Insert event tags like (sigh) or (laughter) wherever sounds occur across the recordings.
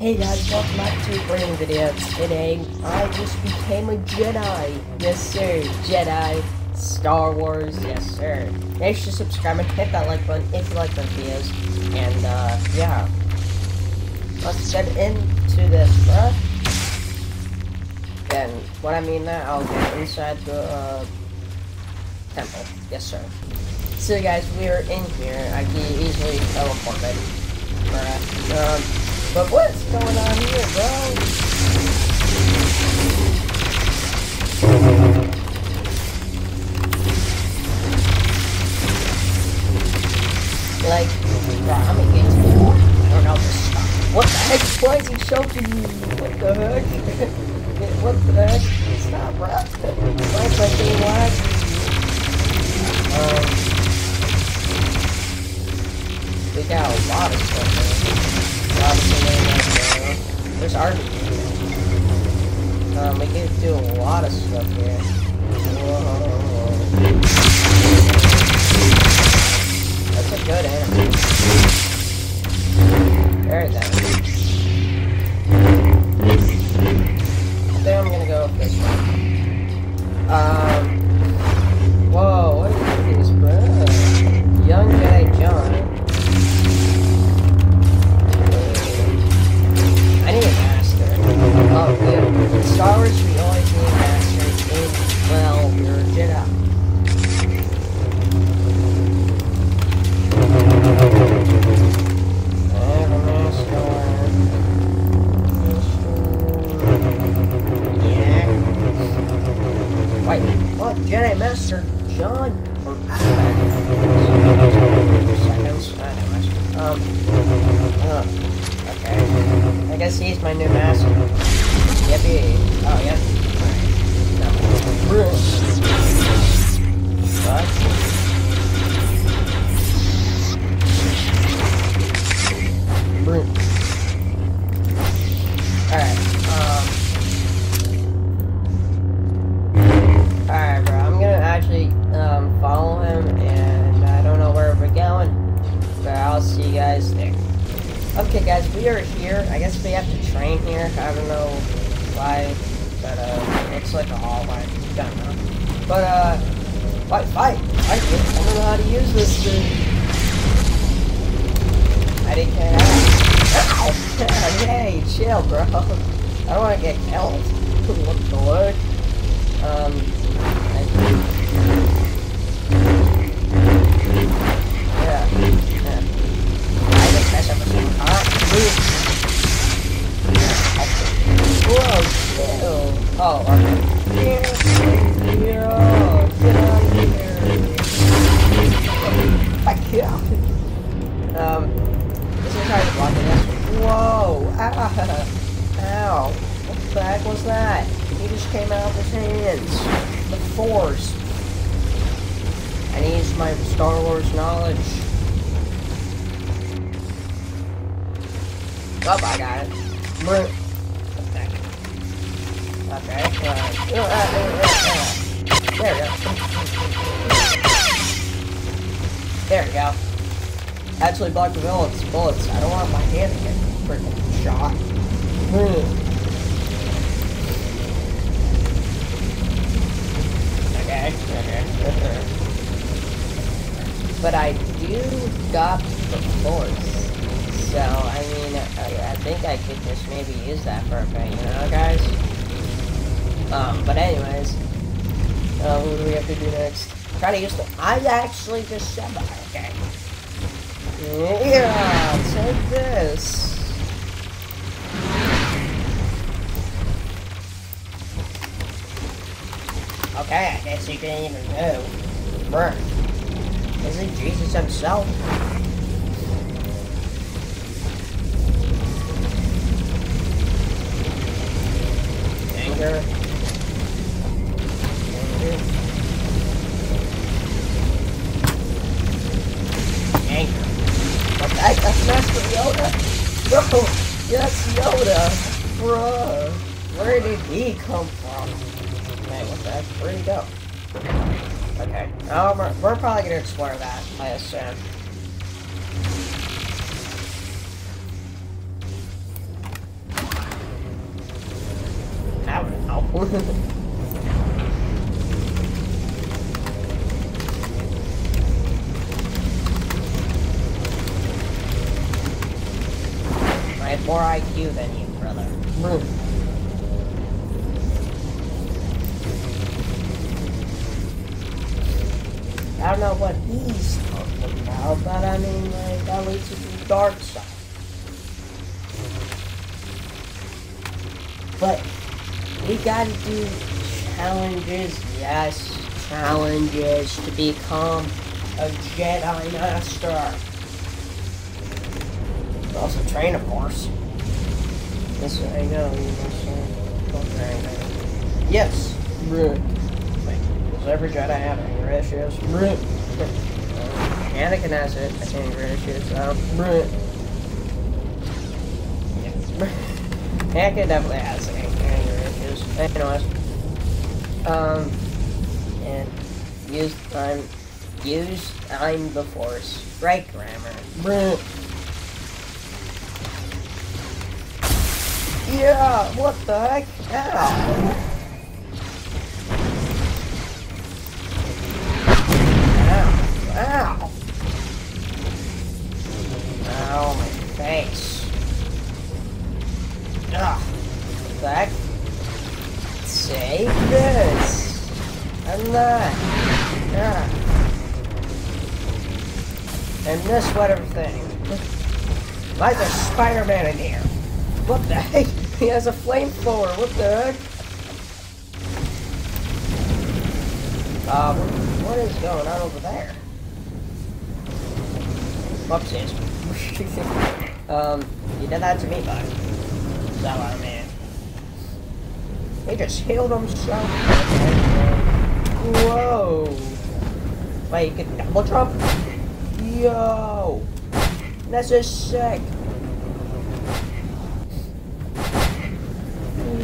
Hey guys, welcome back to a brand video. Today, I just became a Jedi. Yes sir, Jedi. Star Wars, yes sir. Make sure to subscribe and hit that like button if you like my videos. And uh, yeah. Let's get into this, bruh. And what I mean that, I'll get inside the uh, temple. Yes sir. So guys, we are in here. I can easily teleport it. Bruh. Um, but what's going on here, bro? Like, bro, I'm gonna get to the I don't know. What the heck? Why is he choking me? What the heck? (laughs) what the heck? Stop, bro. Why is my thing laggy? Um, we got a lot of stuff here. There's Arby. Um, we can do a lot of stuff here. Whoa. That's a good answer. There it is. I think I'm gonna go with this one. Um. Um. Okay. I guess he's my new master. Yippee. Oh, yeah. No. What? Broom. I'll see you guys there. Okay, guys, we are here. I guess we have to train here. I don't know why, but uh, it's like a hallway. Don't know. But uh, fight, fight, fight! I don't know how to use this thing. I didn't out. (laughs) Hey, chill, bro. (laughs) I don't want to get killed. (laughs) what the was that? He just came out of his hands. The Force. I need my Star Wars knowledge. Oh, I got it. Okay. Uh, uh, uh, uh, there we go. There we go. Actually block the bullets. Bullets. I don't want my hand to get freaking shot. Got the force. So, I mean, I, I think I could just maybe use that for a bit, you know, guys? Um, but anyways, uh, what do we have to do next? Try to use the. I actually just said that, okay. Yeah, take this. Okay, I guess you didn't even know. Bruh. Is it Jesus himself? Anger. Anger. Anger. What the heck? That's Master Yoda? Bro, that's Yoda. Bruh. Where did he come from? Man, what the heck? Where'd he go? Okay. Oh, we're, we're probably going to explore that, I assume. That would help. (laughs) more IQ than you, brother. Move. I don't know what he's talking about, but I mean, like, that leads to the dark side. But we gotta do challenges, yes, challenges to become a Jedi Master. Also train, of course. Yes, I know. Yes. Wait, does every Jedi have any ratios? Anakin has it. I think ratios. Um, yeah. Anakin definitely has any ratios. Anyways. Um, and use I'm use I'm the Force. Right grammar. Yeah, what the heck? Ow. Ow. Ow. My face. Ugh. What the? Save this. And that. And this whatever thing. Why is there Spider-Man in here? What the heck? (laughs) He has a flamethrower. What the heck? Um, what is going on over there? Whoopsies. (laughs) um, you did that to me, bud. Sour man. He just healed himself. Whoa. Wait, you can double jump? Yo. This is sick.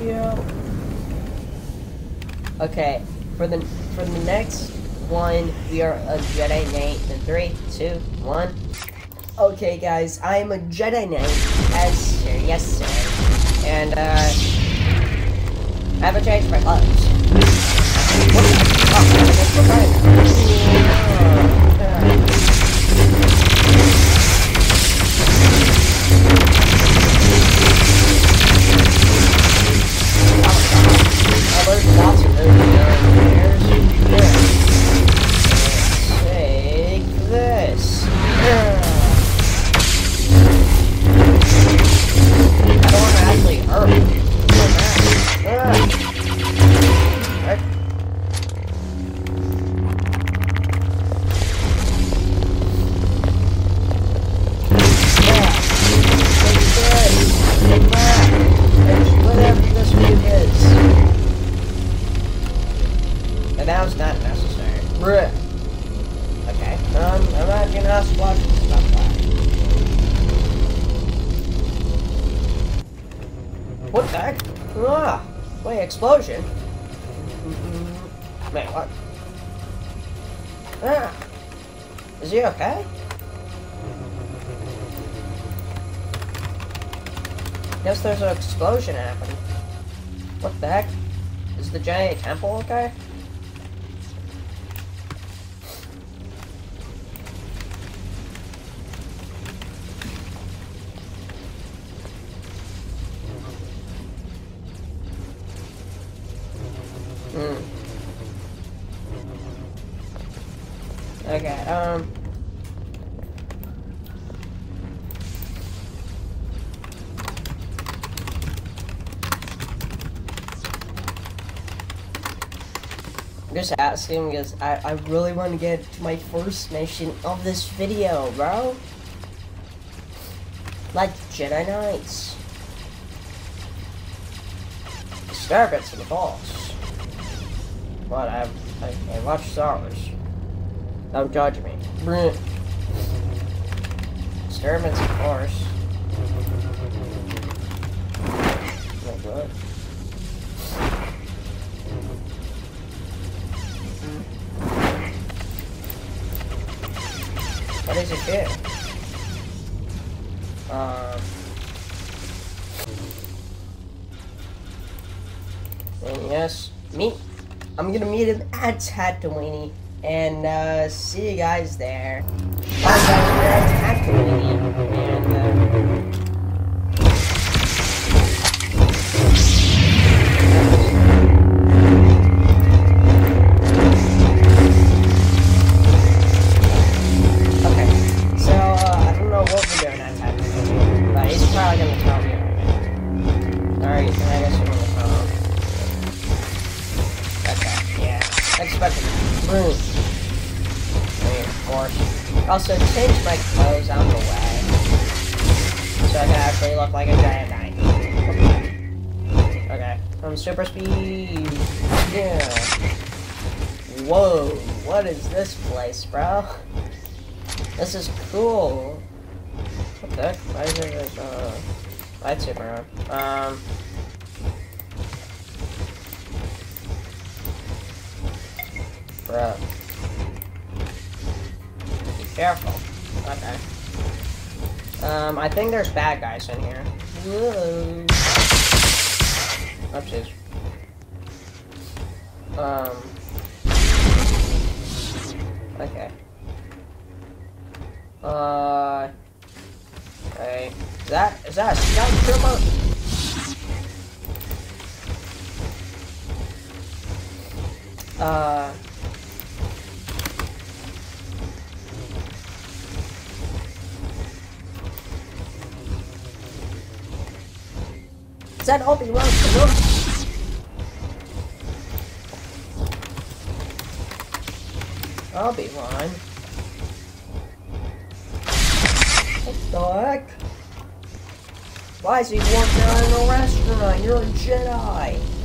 Yo. Okay, for the for the next one, we are a Jedi Knight. In three, two, one. Okay, guys, I am a Jedi Knight. As sir, yes, sir. And uh, I haven't changed my clothes. What? Oh, I guess we're fine. Oh, there's lots of those down there. Heck? Ah, wait, explosion? Mm, Wait, what? Ah, is he okay? Guess there's an explosion happening. What the heck? Is the giant temple okay? Okay, um... I'm just asking because I, I really want to get to my first mission of this video, bro. Like Jedi Knights. Disturbance in the boss. But I, I, I watch Star Wars. Don't judge me. Disturbance, of course. Wait, what? What it do? Um. Yes, meet. I'm gonna meet him at Tatooine, and uh, see you guys there. Bye guys, super speed. Yeah. Whoa, what is this place, bro? This is cool. What the heck? Why is there like, uh, lightsaber on? Um. Bruh. Be careful. Okay. Um, I think there's bad guys in here. Whoa. Oopsies. Um. Okay. Uh. Okay. Is that is that a scout trooper? Uh. That Obi-Wan Kenobi? Obi-Wan? What the heck? Why is he working in a restaurant? You're a Jedi.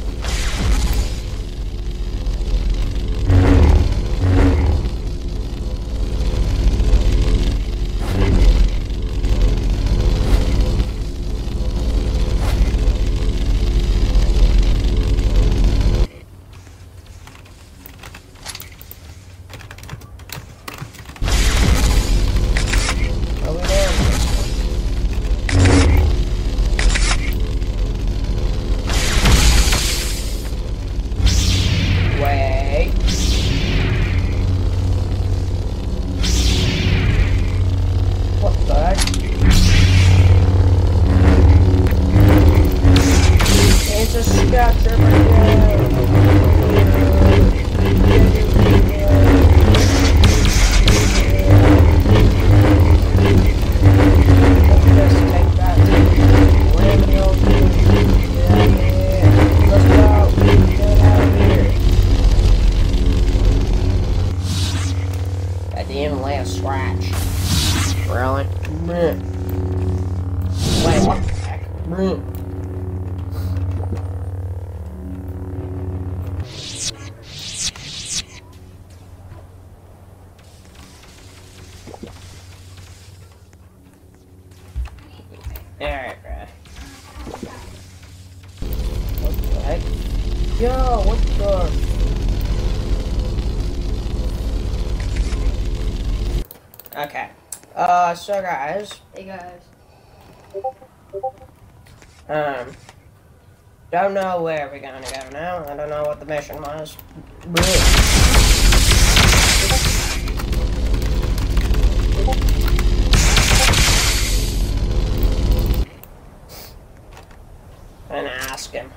Meh. Wait. Alright, bruh. What the heck? Yo, what the? Okay. Uh, so guys, Hey guys. um, don't know where we're gonna go now. I don't know what the mission was. And ask him.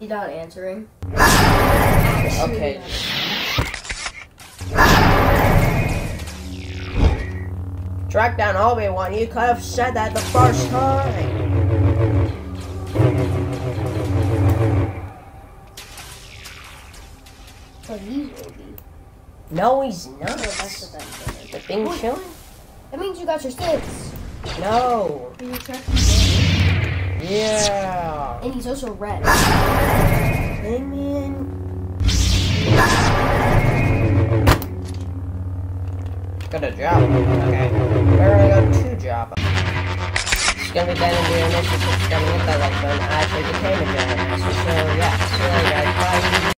He's not answering. Okay. Track down Obi-Wan. You could have said that the first time. But he's Obi. No, he's not. that's the. The thing chilling? That means you got your six. No. You're tracking down. Yeah. And he's also red. Hey, man. Got a job. Okay. Where I got two jobs. It's gonna be done in the initiative. It's gonna that like button. I actually became a Jedi So yeah. See you later, guys. Bye.